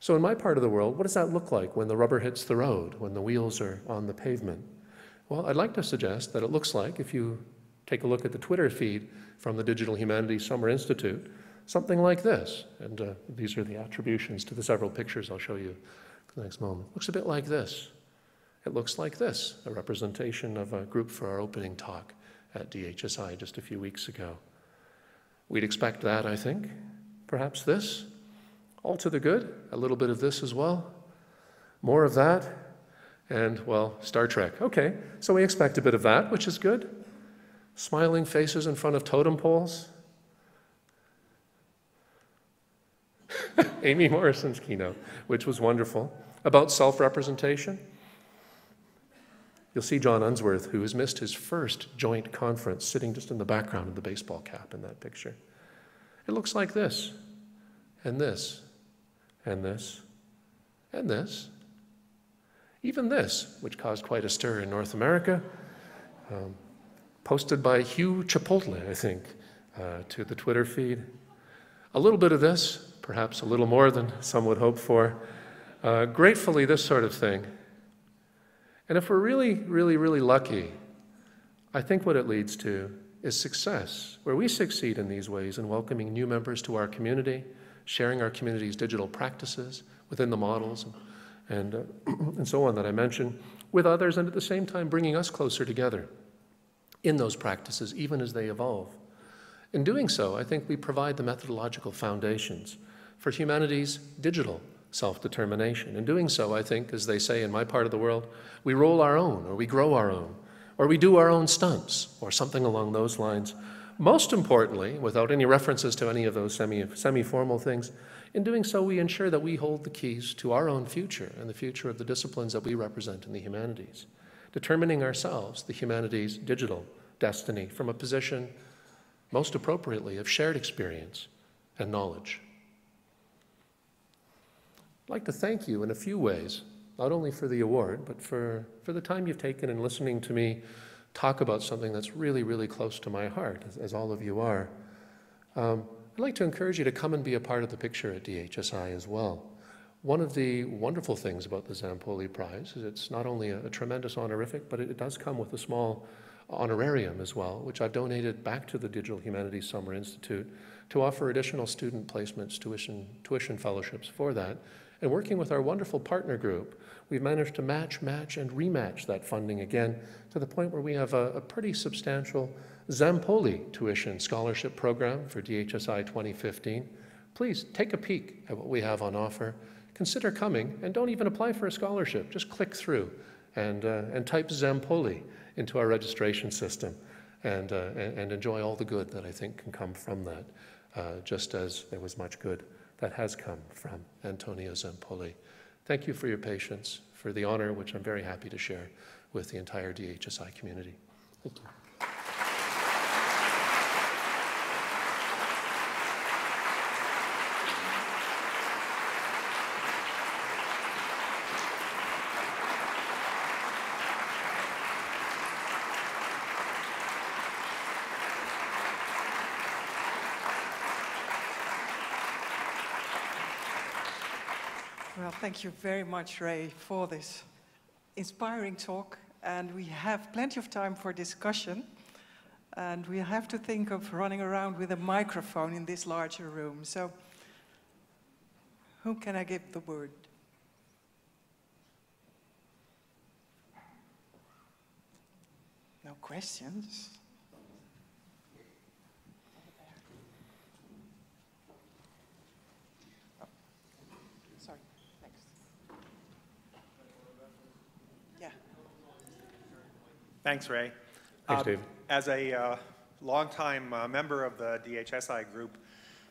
So, in my part of the world, what does that look like when the rubber hits the road, when the wheels are on the pavement? Well, I'd like to suggest that it looks like, if you take a look at the Twitter feed from the Digital Humanities Summer Institute, something like this. And uh, these are the attributions to the several pictures I'll show you the next moment. Looks a bit like this. It looks like this, a representation of a group for our opening talk at DHSI just a few weeks ago. We'd expect that, I think. Perhaps this. All to the good. A little bit of this as well. More of that and, well, Star Trek. Okay, so we expect a bit of that, which is good. Smiling faces in front of totem poles. Aimée Morrison's keynote, which was wonderful, about self representation. You'll see John Unsworth, who has missed his first joint conference, sitting just in the background of the baseball cap in that picture. It looks like this, and this, and this, and this, even this, which caused quite a stir in North America, um, posted by Hugh Chipotle, I think, uh, to the Twitter feed. A little bit of this, perhaps a little more than some would hope for. Uh, gratefully, this sort of thing. And if we're really, really, really lucky, I think what it leads to is success, where we succeed in these ways in welcoming new members to our community, sharing our community's digital practices within the models and, uh, and so on that I mentioned with others, and at the same time bringing us closer together in those practices, even as they evolve. In doing so, I think we provide the methodological foundations for humanity's digital self determination. In doing so, I think, as they say in my part of the world, we roll our own, or we grow our own, or we do our own stunts, or something along those lines. Most importantly, without any references to any of those semi formal things, in doing so, we ensure that we hold the keys to our own future and the future of the disciplines that we represent in the humanities, determining ourselves, the humanities' digital destiny, from a position, most appropriately, of shared experience and knowledge. I'd like to thank you in a few ways, not only for the award, but for, for the time you've taken in listening to me talk about something that's really, really close to my heart, as, as all of you are. Um, I'd like to encourage you to come and be a part of the picture at DHSI as well. One of the wonderful things about the Zampolli Prize is it's not only a, a tremendous honorific, but it, it, does come with a small honorarium as well, which I've donated back to the Digital Humanities Summer Institute to offer additional student placements, tuition, tuition fellowships for that. And working with our wonderful partner group, we've managed to match, match, and rematch that funding again to the point where we have a, a pretty substantial Zampolli tuition scholarship program for DHSI 2015. Please take a peek at what we have on offer. Consider coming and don't even apply for a scholarship. Just click through and, uh, and type Zampolli into our registration system and, uh, and, enjoy all the good that I think can come from that, uh, just as there was much good that has come from Antonio Zampolli. Thank you for your patience, for the honor, which I'm very happy to share with the entire DHSI community. Thank you. Well, thank you very much, Ray, for this inspiring talk. And we have plenty of time for discussion. And we have to think of running around with a microphone in this larger room. So, who can I give the word? No questions? Oh, Sorry, next. Yeah. Thanks, Ray. Thanks, Um. As a uh, longtime uh, member of the DHSI group,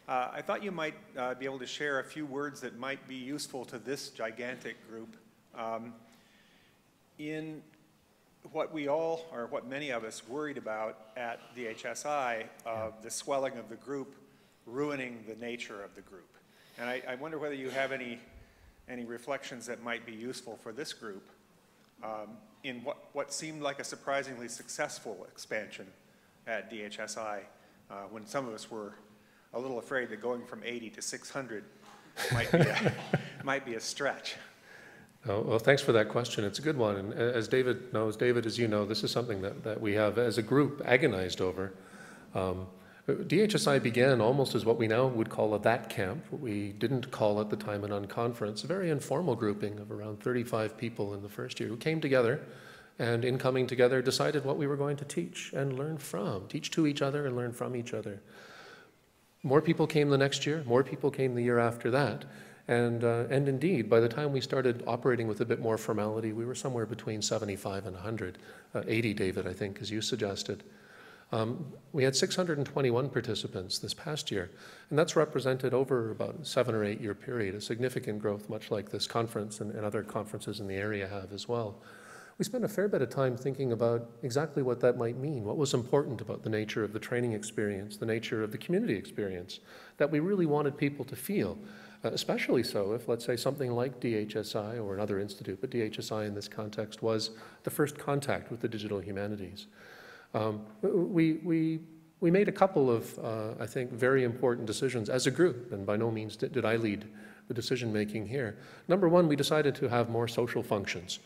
uh, I thought you might uh, be able to share a few words that might be useful to this gigantic group. Um, in what we all, or what many of us worried about at DHSI, of the swelling of the group ruining the nature of the group. And I, I wonder whether you have any, any reflections that might be useful for this group um, in what, what seemed like a surprisingly successful expansion at DHSI, uh, when some of us were a little afraid that going from 80 to 600 might be a, might be a stretch. Oh, well, thanks for that question. It's a good one. And as David knows, David, as you know, this is something that, that we have as a group agonized over. Um, DHSI began almost as what we now would call a THATCamp. We didn't call at the time an unconference, a very informal grouping of around 35 people in the first year who came together and in coming together decided what we were going to teach and learn from, teach to each other and learn from each other. More people came the next year, more people came the year after that. And, uh, and indeed, by the time we started operating with a bit more formality, we were somewhere between 75 and 100, uh, 80, David, I think, as you suggested. Um, we had 621 participants this past year, and that's represented over about a seven or eight year period, a significant growth, much like this conference and, and other conferences in the area have as well. We spent a fair bit of time thinking about exactly what that might mean, what was important about the nature of the training experience, the nature of the community experience, that we really wanted people to feel. Uh, especially so if, let's say, something like DHSI or another institute, but DHSI in this context was the first contact with the digital humanities. Um, we, we, we made a couple of, uh, I think, very important decisions as a group, and by no means did, did I lead the decision making here. Number one, we decided to have more social functions.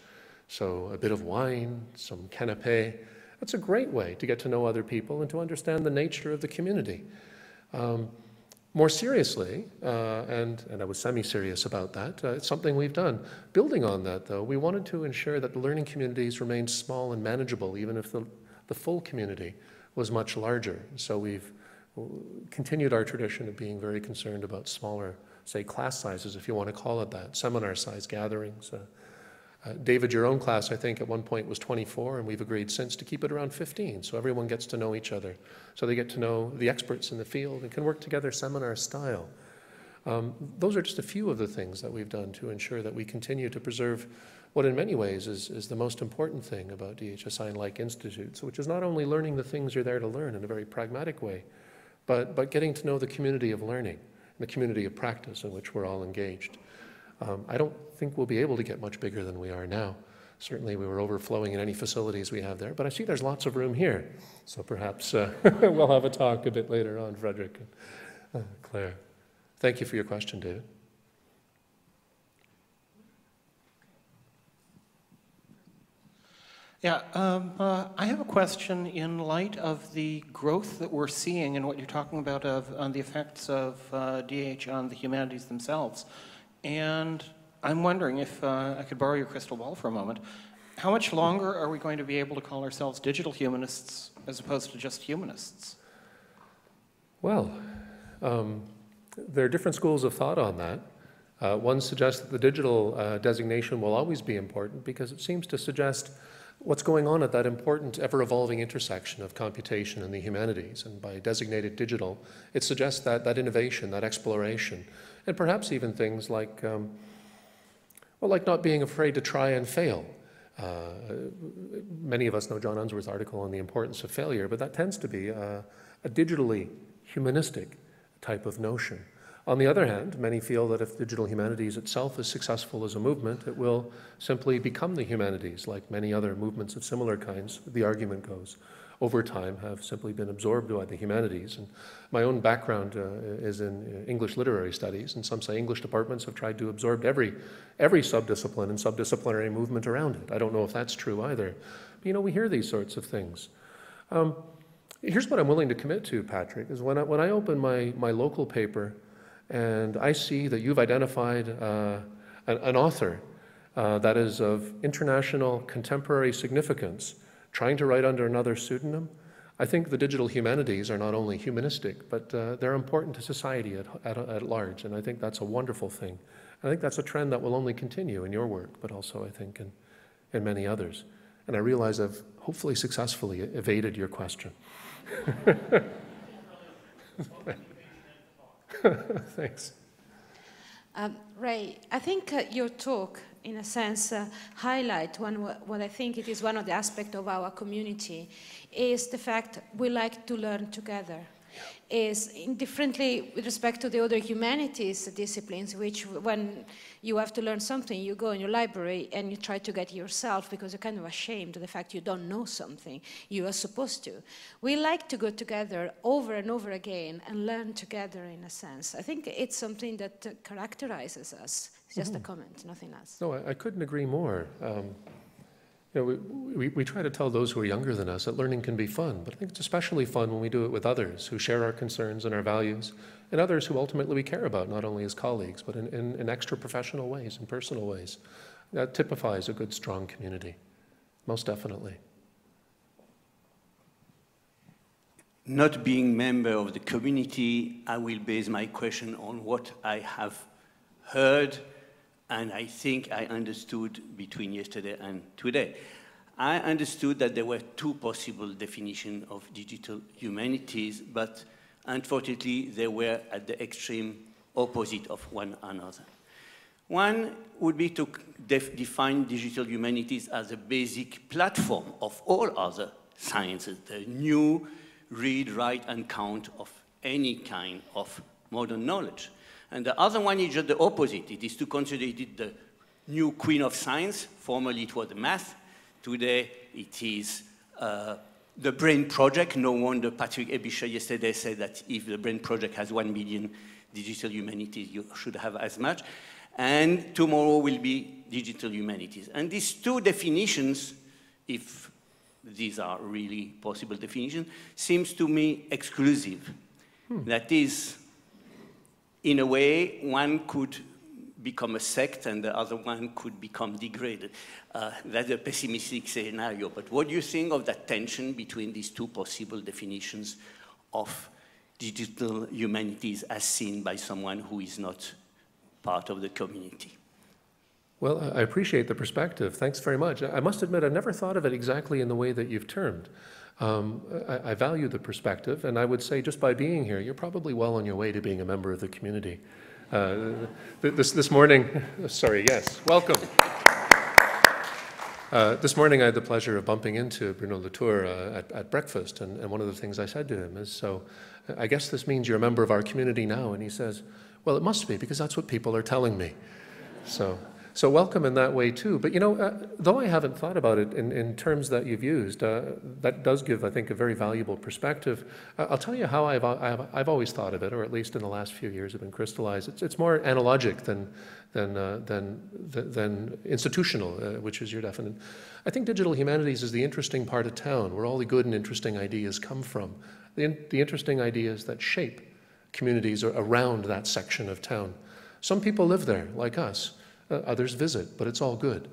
So a bit of wine, some canapé. That's a great way to get to know other people and to understand the nature of the community. Um, more seriously, uh, and, and I was semi serious about that, uh, it's something we've done. Building on that, though, we wanted to ensure that the learning communities remained small and manageable, even if the, the full community was much larger. So we've continued our tradition of being very concerned about smaller, say, class sizes, if you want to call it that, seminar size gatherings. Uh, uh, David, your own class, I think, at one point was 24, and we've agreed since to keep it around 15, so everyone gets to know each other. So they get to know the experts in the field and can work together seminar style. Um, those are just a few of the things that we've done to ensure that we continue to preserve what, in many ways, is, is the most important thing about DHSI and like institutes, which is not only learning the things you're there to learn in a very pragmatic way, but, but getting to know the community of learning, the community of practice in which we're all engaged. Um, I don't think we'll be able to get much bigger than we are now. Certainly, we were overflowing in any facilities we have there, but I see there's lots of room here. So perhaps uh, we'll have a talk a bit later on, Frédéric and uh, Claire. Thank you for your question, David. Yeah, um, uh, I have a question in light of the growth that we're seeing and what you're talking about of on the effects of uh, DH on the humanities themselves. And I'm wondering if uh, I could borrow your crystal ball for a moment. How much longer are we going to be able to call ourselves digital humanists as opposed to just humanists? Well, um, there are different schools of thought on that. Uh, one suggests that the digital uh, designation will always be important because it seems to suggest what's going on at that important, ever evolving intersection of computation and the humanities. And by designated digital, it suggests that, that innovation, that exploration, and perhaps even things like um, Well, like not being afraid to try and fail. Uh, many of us know John Unsworth's article on the importance of failure, but that tends to be a, a digitally humanistic type of notion. On the other hand, many feel that if digital humanities itself is successful as a movement, it will simply become the humanities, like many other movements of similar kinds, the argument goes, over time have simply been absorbed by the humanities. And my own background uh, is in English literary studies, and some say English departments have tried to absorb every, every subdiscipline and subdisciplinary movement around it. I don't know if that's true either. But, you know, we hear these sorts of things. Um, here's what I'm willing to commit to, Patrick, is when I, when I open my, my local paper, and I see that you've identified uh, an, an, author uh, that is of international contemporary significance, trying to write under another pseudonym. I think the digital humanities are not only humanistic, but uh, they're important to society at, at, at, large, and I think that's a wonderful thing. I think that's a trend that will only continue in your work, but also I think in, in many others. And I realize I've hopefully successfully evaded your question. Thanks. Um, Ray, I think uh, your talk, in a sense, uh, highlight one what I think it is one of the aspects of our community is the fact we like to learn together is differently with respect to the other humanities disciplines, which when you have to learn something, you go in your library and you try to get yourself because you're kind of ashamed of the fact you don't know something you are supposed to. We like to go together over and over again and learn together in a sense. I think it's something that uh, characterizes us. It's just mm -hmm. a comment, nothing else. No, I, I couldn't agree more. Um, you know, we, we, we, try to tell those who are younger than us that learning can be fun, but I think it's especially fun when we do it with others who share our concerns and our values, and others who ultimately we care about, not only as colleagues, but in, in, in extra professional ways and personal ways. That typifies a good, strong community, most definitely. Not being member of the community, I will base my question on what I have heard and I think I understood between yesterday and today. I understood that there were two possible definitions of digital humanities, but unfortunately they were at the extreme opposite of one another. One would be to def define digital humanities as a basic platform of all other sciences, the new read, write, and count of any kind of modern knowledge. And the other one is just the opposite. It is to consider it the new queen of science. Formerly it was the math. Today it is uh, the BRAIN project. No wonder Patrick Aebischer yesterday said that if the BRAIN project has one million digital humanities, you should have as much. And tomorrow will be digital humanities. And these two definitions, if these are really possible definitions, seems to me exclusive. Hmm. That is, in a way, one could become a sect and the other one could become degraded. Uh, that's a pessimistic scenario. But what do you think of that tension between these two possible definitions of digital humanities as seen by someone who is not part of the community? Well, I appreciate the perspective. Thanks very much. I must admit, I've never thought of it exactly in the way that you've termed. Um, I, I, value the perspective, and I would say just by being here, you're probably well on your way to being a member of the community. Uh, this, this morning, sorry, yes, welcome. Uh, this morning, I had the pleasure of bumping into Bruno Latour uh, at, at, breakfast, and, and, one of the things I said to him is, So, I guess this means you're a member of our community now. And he says, Well, it must be, because that's what people are telling me. So, so welcome in that way too. But you know, uh, though I haven't thought about it in, in terms that you've used, uh, that does give, I think, a very valuable perspective. Uh, I'll tell you how I've, I've, I've, always thought of it, or at least in the last few years have been crystallized. It's, it's more analogic than, than, uh, than, than institutional, uh, which is your definition. I think digital humanities is the interesting part of town where all the good and interesting ideas come from. The, the interesting ideas that shape communities around that section of town. Some people live there, like us. Uh, others visit, but it's all good.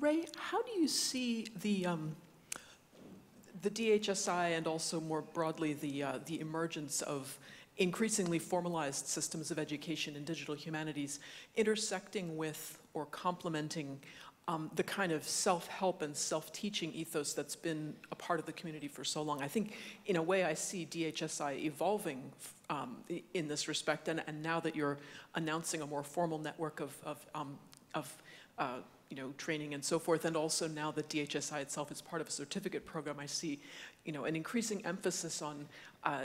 Ray, how do you see the um, the DHSI and also more broadly the, uh, the emergence of increasingly formalized systems of education in digital humanities intersecting with or complementing um, the kind of self-help and self-teaching ethos that's been a part of the community for so long. I think, in a way, I see DHSI evolving um, in this respect, and, and, now that you're announcing a more formal network of, of, um, of uh, you know, training and so forth, and also now that DHSI itself is part of a certificate program, I see, you know, an increasing emphasis on, uh,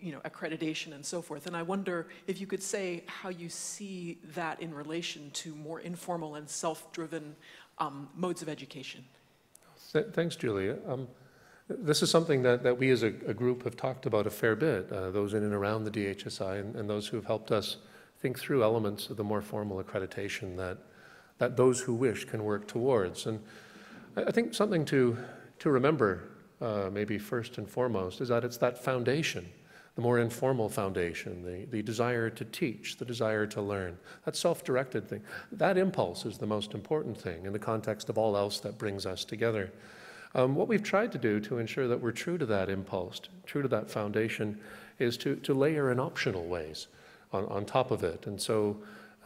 you know, accreditation and so forth. And I wonder if you could say how you see that in relation to more informal and self-driven um, modes of education. Th thanks, Julia. Um, this is something that, that we as a, a, group have talked about a fair bit, uh, those in and around the DHSI and, and those who have helped us think through elements of the more formal accreditation that that those who wish can work towards. And I think something to, to remember, uh, maybe first and foremost, is that it's that foundation, the more informal foundation, the, the desire to teach, the desire to learn, that self directed thing. That impulse is the most important thing in the context of all else that brings us together. Um, what we've tried to do to ensure that we're true to that impulse, true to that foundation, is to, to layer in optional ways on, on top of it. And so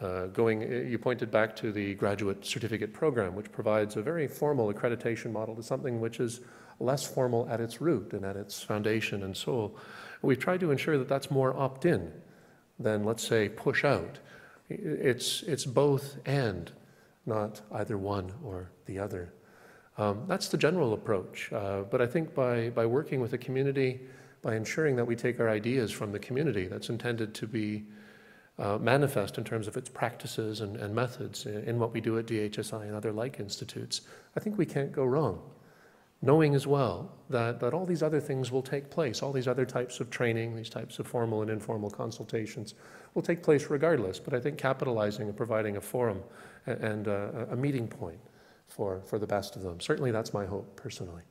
uh, going, you pointed back to the graduate certificate program, which provides a very formal accreditation model to something which is less formal at its root and at its foundation and soul. We've tried to ensure that that's more opt-in than, let's say, push out. It's, it's both and, not either one or the other. Um, that's the general approach. Uh, but I think by, by working with the community, by ensuring that we take our ideas from the community that's intended to be uh, manifest in terms of its practices and, and methods in, in, what we do at DHSI and other like institutes, I think we can't go wrong. Knowing as well that, that all these other things will take place, all these other types of training, these types of formal and informal consultations will take place regardless. But I think capitalizing and providing a forum and, and uh, a meeting point for, for the best of them. Certainly that's my hope personally.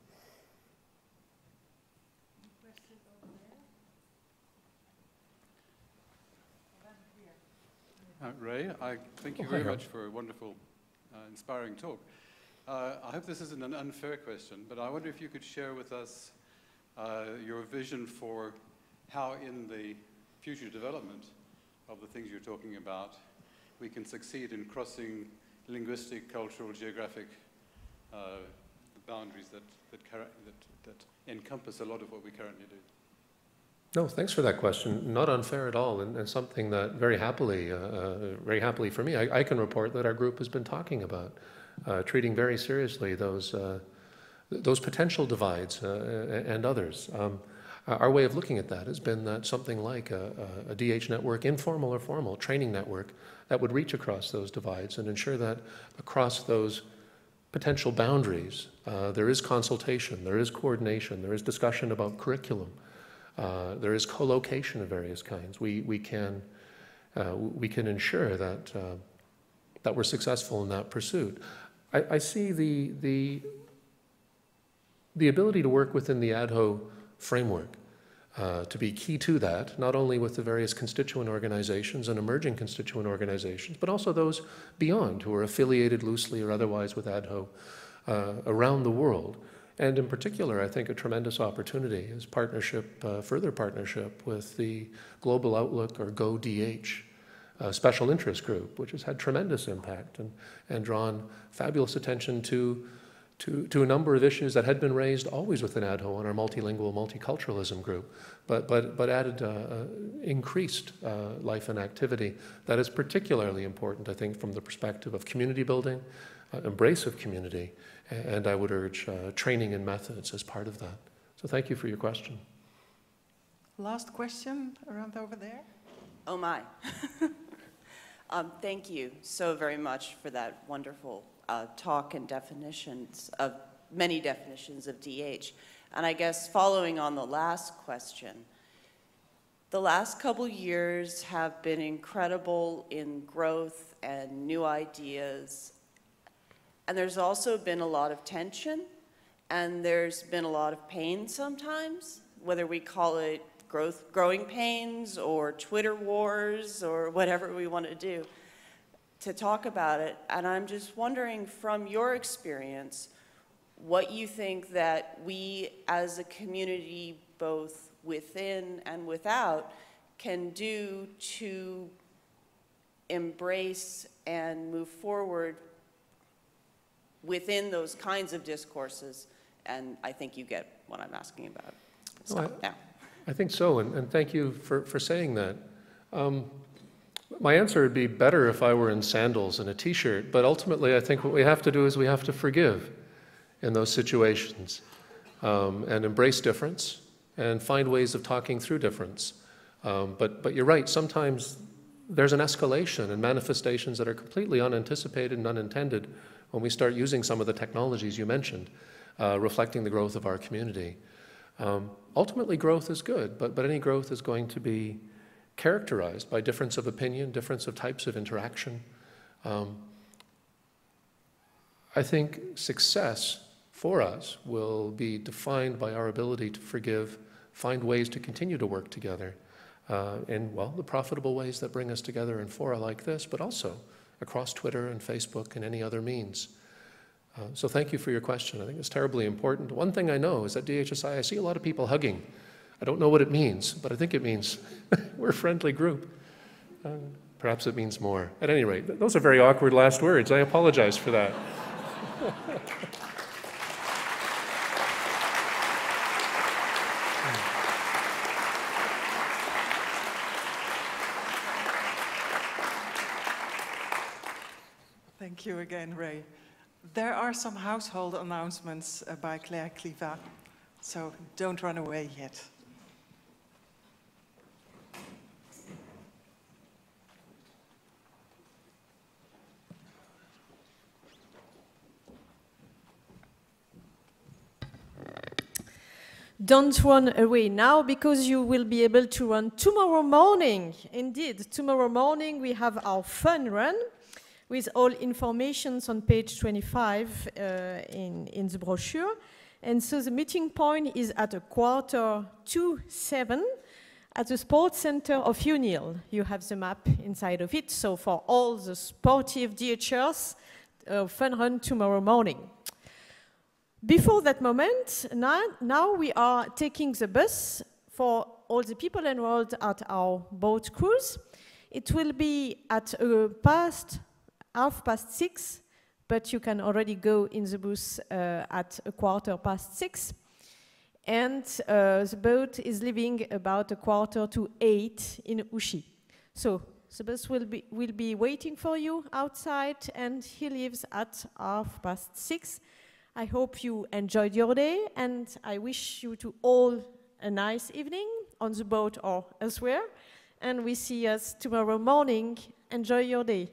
Uh, Ray, I thank you oh, very much for a wonderful, uh, inspiring talk. Uh, I hope this isn't an unfair question, but I wonder if you could share with us uh, your vision for how in the future development of the things you're talking about, we can succeed in crossing linguistic, cultural, geographic uh, boundaries that, that, that, that encompass a lot of what we currently do. No, thanks for that question. Not unfair at all, and, and something that very happily, uh, uh, very happily for me, I, I, can report that our group has been talking about, uh, treating very seriously those uh, those potential divides uh, and others. Um, our way of looking at that has been that something like a, a, DH network, informal or formal, training network that would reach across those divides and ensure that across those potential boundaries, uh, there is consultation, there is coordination, there is discussion about curriculum. Uh, there is co-location of various kinds. We, we, can, uh, we can ensure that, uh, that we're successful in that pursuit. I, I, see the, the, the ability to work within the ADHO framework uh, to be key to that, not only with the various constituent organizations and emerging constituent organizations, but also those beyond who are affiliated loosely or otherwise with ADHO uh, around the world. And in particular, I think a tremendous opportunity is partnership, uh, further partnership with the Global Outlook or GoDH uh, special interest group, which has had tremendous impact and, and drawn fabulous attention to, to, to a number of issues that had been raised always within ADHO on our multilingual multiculturalism group, but, but, but added uh, uh, increased uh, life and activity that is particularly important, I think, from the perspective of community building, uh, embrace of community, and I would urge uh, training and methods as part of that. So thank you for your question. Last question around over there. Oh my. um, thank you so very much for that wonderful uh, talk and definitions of many definitions of DH. And I guess following on the last question, the last couple years have been incredible in growth and new ideas and there's also been a lot of tension, and there's been a lot of pain sometimes, whether we call it growth, growing pains or Twitter wars or whatever we want to do to talk about it. And I'm just wondering from your experience, what you think that we as a community, both within and without, can do to embrace and move forward within those kinds of discourses. And I think you get what I'm asking about. Well, Stop now. I think so, and, and thank you for, for saying that. Um, my answer would be better if I were in sandals and a t shirt, but ultimately, I think what we have to do is we have to forgive in those situations um, and embrace difference and find ways of talking through difference. Um, but, but you're right, sometimes there's an escalation and manifestations that are completely unanticipated and unintended when we start using some of the technologies you mentioned, uh, reflecting the growth of our community. Um, ultimately, growth is good, but, but any growth is going to be characterized by difference of opinion, difference of types of interaction. Um, I think success for us will be defined by our ability to forgive, find ways to continue to work together uh, in, well, the profitable ways that bring us together in fora like this, but also across Twitter and Facebook and any other means. Uh, so thank you for your question. I think it's terribly important. One thing I know is that DHSI, I see a lot of people hugging. I don't know what it means, but I think it means we're a friendly group. Uh, perhaps it means more. At any rate, those are very awkward last words. I apologize for that. Thank you again, Ray. There are some household announcements uh, by Claire Clivaz, so don't run away yet. Don't run away now because you will be able to run tomorrow morning. Indeed, tomorrow morning we have our fun run with all informations on page 25 uh, in, in the brochure. And so the meeting point is at a quarter to seven at the sports center of UNIL. You have the map inside of it. So for all the sportive DHers, uh, fun run tomorrow morning. Before that moment, now, now we are taking the bus for all the people enrolled at our boat cruise. It will be at uh, past half past six, but you can already go in the bus uh, at a quarter past six. And uh, the boat is leaving about a quarter to eight in Ouchy. So the bus will be, will be waiting for you outside, and he leaves at half past six. I hope you enjoyed your day, and I wish you to all a nice evening on the boat or elsewhere. And we see us tomorrow morning. Enjoy your day.